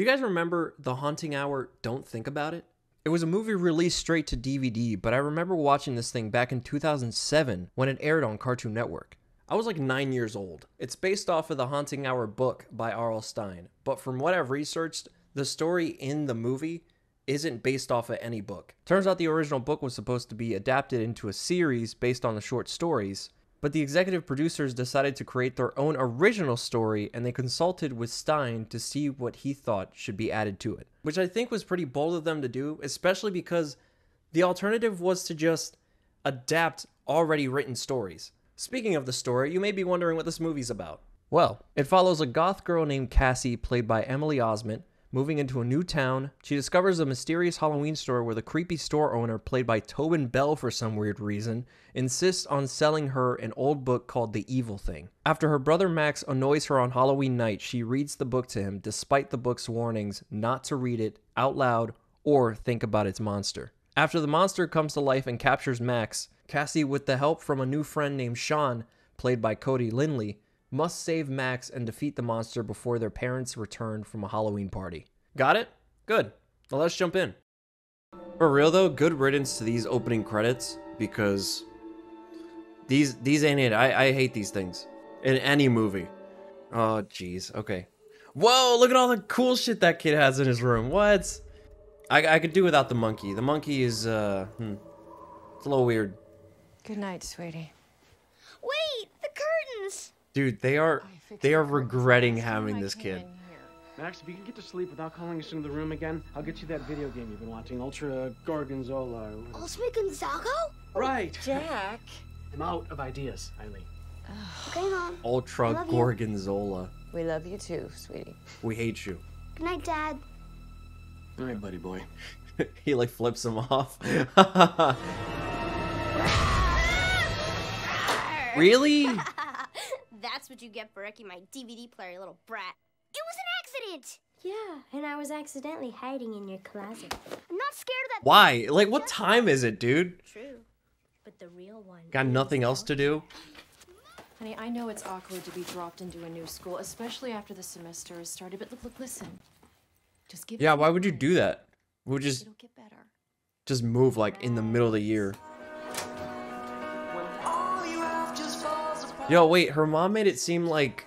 Do you guys remember The Haunting Hour Don't Think About It? It was a movie released straight to DVD, but I remember watching this thing back in 2007 when it aired on Cartoon Network. I was like nine years old. It's based off of the Haunting Hour book by R.L. Stine, but from what I've researched, the story in the movie isn't based off of any book. Turns out the original book was supposed to be adapted into a series based on the short stories, but the executive producers decided to create their own original story and they consulted with Stine to see what he thought should be added to it, which I think was pretty bold of them to do, especially because the alternative was to just adapt already written stories. Speaking of the story, you may be wondering what this movie's about. Well, it follows a goth girl named Cassie, played by Emily Osment, moving into a new town. She discovers a mysterious Halloween store where the creepy store owner, played by Tobin Bell for some weird reason, insists on selling her an old book called The Evil Thing. After her brother Max annoys her on Halloween night, she reads the book to him despite the book's warnings not to read it out loud or think about its monster. After the monster comes to life and captures Max, Cassie, with the help from a new friend named Sean, played by Cody Lindley, must save Max and defeat the monster before their parents return from a Halloween party. Got it? Good. Now let's jump in. For real though, good riddance to these opening credits because these these ain't it. I, I hate these things in any movie. Oh jeez. Okay. Whoa! Look at all the cool shit that kid has in his room. What? I I could do without the monkey. The monkey is uh, hmm, it's a little weird. Good night, sweetie. Wait, the curtains! Dude, they are they are regretting having this kid. Max, if you can get to sleep without calling us into the room again, I'll get you that video game you've been watching, Ultra Gorgonzola. or whatever. Ultima Gonzago? Right. Jack. I'm out of ideas, Eileen. Okay, Mom. Ultra love you. Gorgonzola. We love you too, sweetie. We hate you. Good night, Dad. All right, buddy boy. he like flips him off. really? That's what you get for wrecking my DVD player, you little brat. It was an accident! Yeah, and I was accidentally hiding in your closet. I'm not scared of that. Why? Like what time is it, dude? True. But the real one. Got nothing else to do? Honey, I know it's awkward to be dropped into a new school, especially after the semester has started, but look, look, listen. Just give Yeah, why would you do that? We'll just It'll get better. just move like in the middle of the year. Yo, wait, her mom made it seem like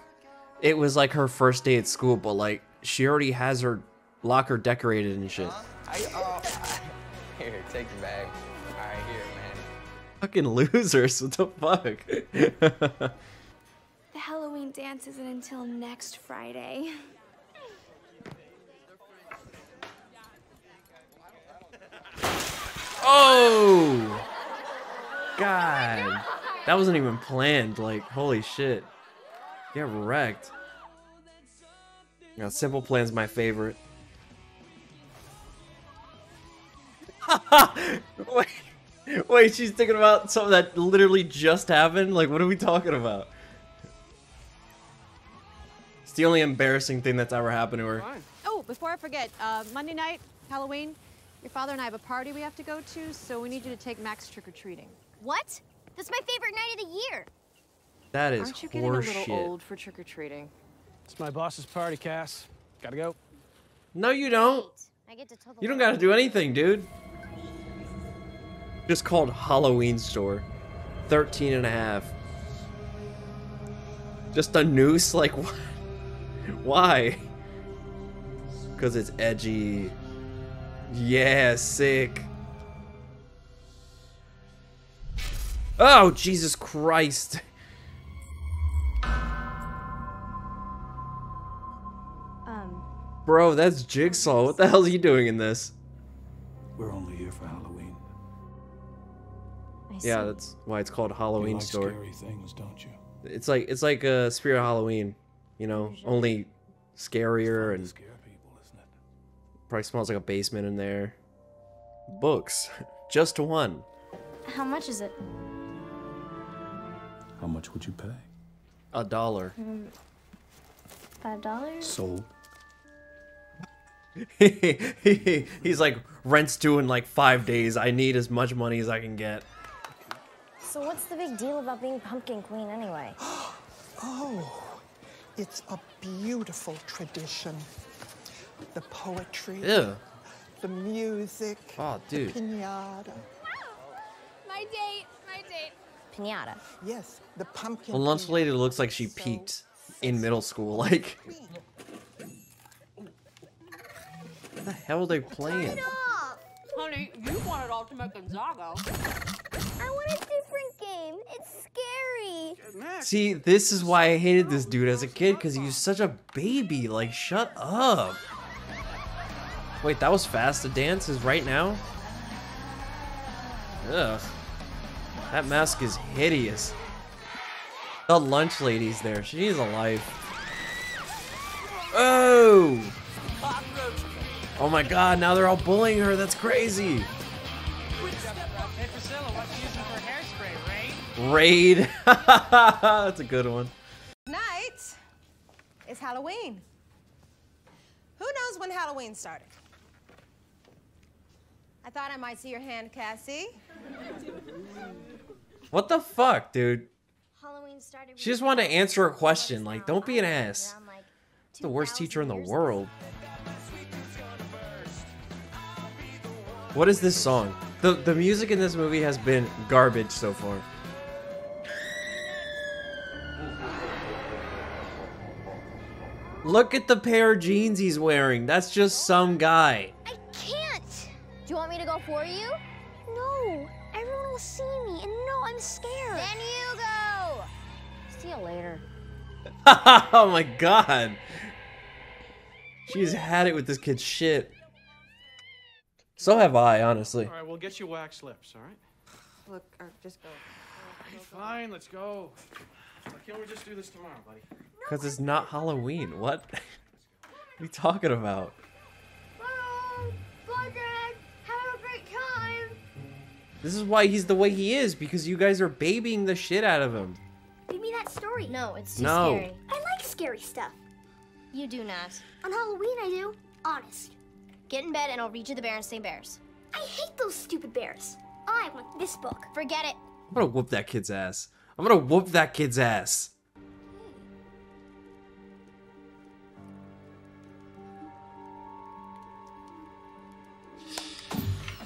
it was like her first day at school, but like she already has her locker decorated and shit. I, oh, here, take your bag. All right, here, man. Fucking losers, what the fuck? The Halloween dance isn't until next Friday. oh! God. That wasn't even planned, like, holy shit. Get wrecked. Yeah, simple plan's my favorite. wait, wait, she's thinking about something that literally just happened? Like, what are we talking about? It's the only embarrassing thing that's ever happened to her. Oh, before I forget, uh, Monday night, Halloween, your father and I have a party we have to go to, so we need you to take Max trick or treating. What? That's my favorite night of the year. That is Aren't you getting a little horseshit. old for trick or treating? It's my boss's party, Cass. Gotta go. No, you don't. I get to tell the You don't gotta do anything, dude. Just called Halloween store. 13 and a half. Just a noose? Like, what? Why? Because it's edgy. Yeah, sick. Oh, Jesus Christ. Um, Bro, that's Jigsaw. What the hell is he doing in this? We're only here for Halloween. I see. Yeah, that's why it's called You Halloween like store. scary things, don't you? It's like it's like a Spirit of Halloween, you know, only scarier Fun and scare people, isn't it? probably smells like a basement in there. Books, just one. How much is it? How much would you pay? A dollar. Five dollars? Sold. He's like rent's due in like five days. I need as much money as I can get. So what's the big deal about being Pumpkin Queen anyway? Oh, it's a beautiful tradition. the poetry, Ew. the music, Oh, dude. pinata. My date, my date. Pinata. Yes, the pumpkin. The lunch pinata. lady looks like she peaked in middle school. Like, what the hell are they playing? Honey, you wanted Ultimate Gonzaga. I want a different game. It's scary. See, this is why I hated this dude as a kid, because he was such a baby. Like, shut up. Wait, that was fast. The dance is right now? Ugh. That mask is hideous. The lunch lady's there. She needs a life. Oh! Oh my god, now they're all bullying her. That's crazy. Hey Priscilla, using for hairspray, right? Raid. That's a good one. Night is Halloween. Who knows when Halloween started? I thought I might see your hand, Cassie. What the fuck, dude? Halloween started. She just wanted to answer a question. Like, don't be an ass. The worst teacher in the world. What is this song? The the music in this movie has been garbage so far. Look at the pair of jeans he's wearing. That's just some guy. I can't. Do you want me to go for you? No. Everyone will see me, and I'm scared. Then you go. See you later. oh my god. She's had it with this kid's shit. So have I, honestly. All right, we'll get you wax lips, all right? Look, or just go. Fine, let's go. Why can't we just do this tomorrow, buddy? Because it's not Halloween. What? what are you talking about? This is why he's the way he is, because you guys are babying the shit out of him. Give me that story. No, it's too No. scary. I like scary stuff. You do not. On Halloween, I do. Honest. Get in bed and I'll read you the Berenstain Bears. I hate those stupid bears. I want this book. Forget it. I'm gonna whoop that kid's ass. I'm gonna whoop that kid's ass.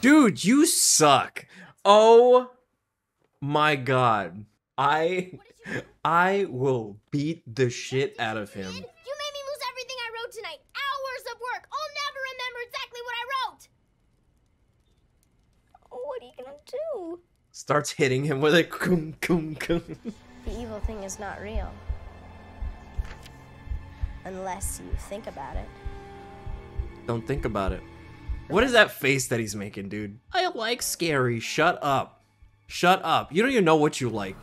Dude, you suck. Oh my god. I I will beat the shit out of him. You made me lose everything I wrote tonight. Hours of work. I'll never remember exactly what I wrote. Oh, what are you gonna do? Starts hitting him with a kum kum kum. The evil thing is not real. Unless you think about it. Don't think about it. What is that face that he's making, dude? I like scary. Shut up. Shut up. You don't even know what you like.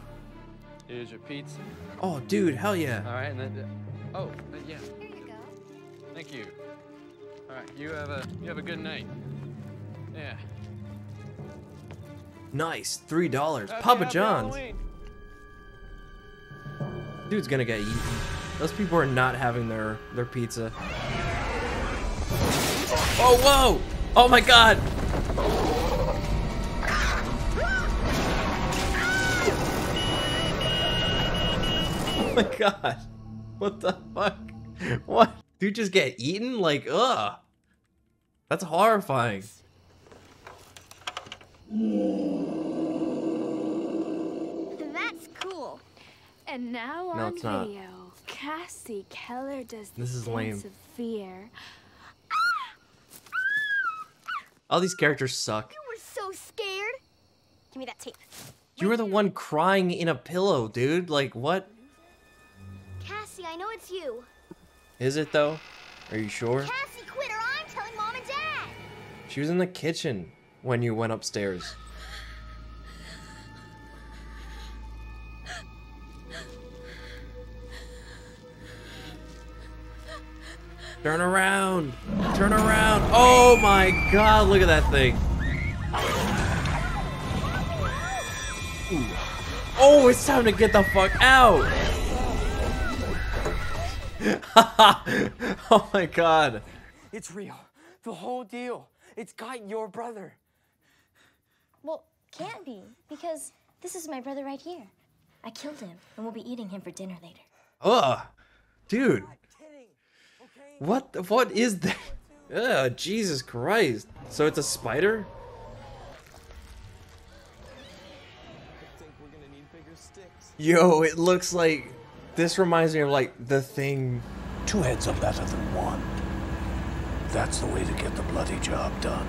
Here's your pizza. Oh, dude, hell yeah. All right, and then uh, oh, then yeah. Here you go. Thank you. All right, you have a you have a good night. Yeah. Nice. Three dollars. Happy- Papa happy John's. Halloween. Dude's gonna get eaten. Those people are not having their their pizza. Oh whoa! Oh my god! Oh my god! What the fuck? What? Dude just get eaten? Like, ugh. That's horrifying. That's cool. And now No, on it's not. video, Cassie Keller does the This is dance lame. of fear. All these characters suck. You were so scared. Give me that tape. You were the one crying in a pillow, dude. Like, what? Cassie, I know it's you. Is it though? Are you sure? Cassie, quit or I'm telling mom and dad. She was in the kitchen when you went upstairs. Turn around! Turn around! Oh my god, look at that thing! Ooh. Oh, it's time to get the fuck out! oh my god. It's real. The whole deal. It's got your brother. Well, can't be, because this is my brother right here. I killed him, and we'll be eating him for dinner later. Ugh. Dude. What the- what is that? Ugh, Jesus Christ. So it's a spider? Yo, it looks like this reminds me of like the thing. Two heads are better than one. That's the way to get the bloody job done.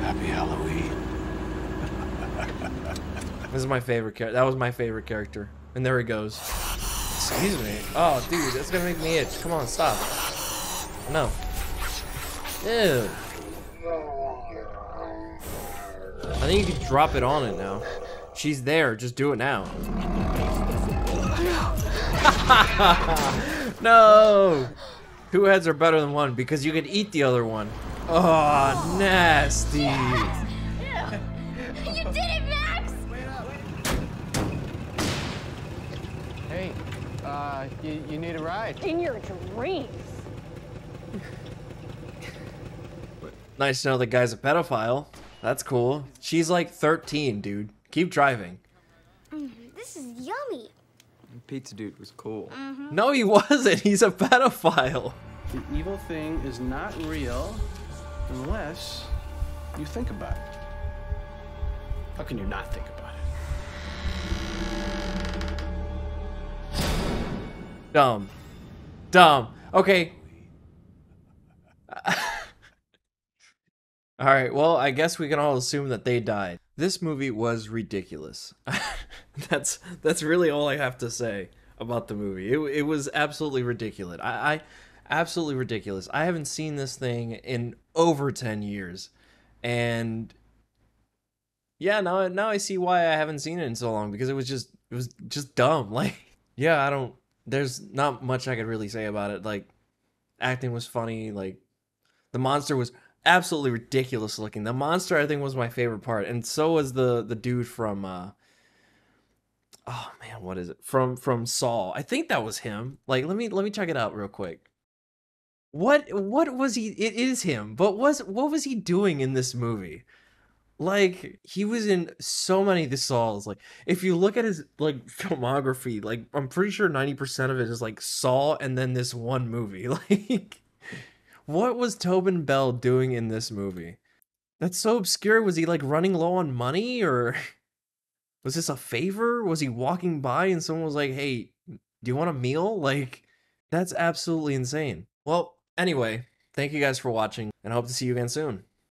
Happy Halloween. This is my favorite character. That was my favorite character. And there he goes. Excuse me. Oh, dude, that's gonna make me itch. Come on, stop. No. Ew. I think you can drop it on it now. She's there. Just do it now. no. Two heads are better than one because you could eat the other one. Oh, nasty. You did it, Max! Hey, uh, you, you need a ride? In your dreams. Nice to know the guy's a pedophile. That's cool. She's like 13, dude. Keep driving. Mm, this is yummy. Pizza dude was cool. No, he wasn't. He's a pedophile. The evil thing is not real unless you think about it. How can you not think about it? Dumb. Dumb. Okay. all right. Well, I guess we can all assume that they died. This movie was ridiculous. that's that's really all I have to say about the movie. It, it was absolutely ridiculous. I, I absolutely ridiculous. I haven't seen this thing in over 10 years. And yeah, now now I see why I haven't seen it in so long because it was just it was just dumb. Like yeah, I don't there's not much I could really say about it. Like acting was funny, like the monster was absolutely ridiculous looking. The monster I think was my favorite part and so was the the dude from uh Oh man, what is it? From from Saw? I think that was him. Like let me let me check it out real quick. What what was he it is him, but was what was he doing in this movie? Like he was in so many of the Saws. Like if you look at his like filmography, like I'm pretty sure 90% of it is like Saw and then this one movie. Like what was Tobin Bell doing in this movie? That's so obscure. Was he like running low on money or was this a favor? Was he walking by and someone was like, "Hey, do you want a meal?" Like that's absolutely insane. Well, anyway, thank you guys for watching and I hope to see you again soon.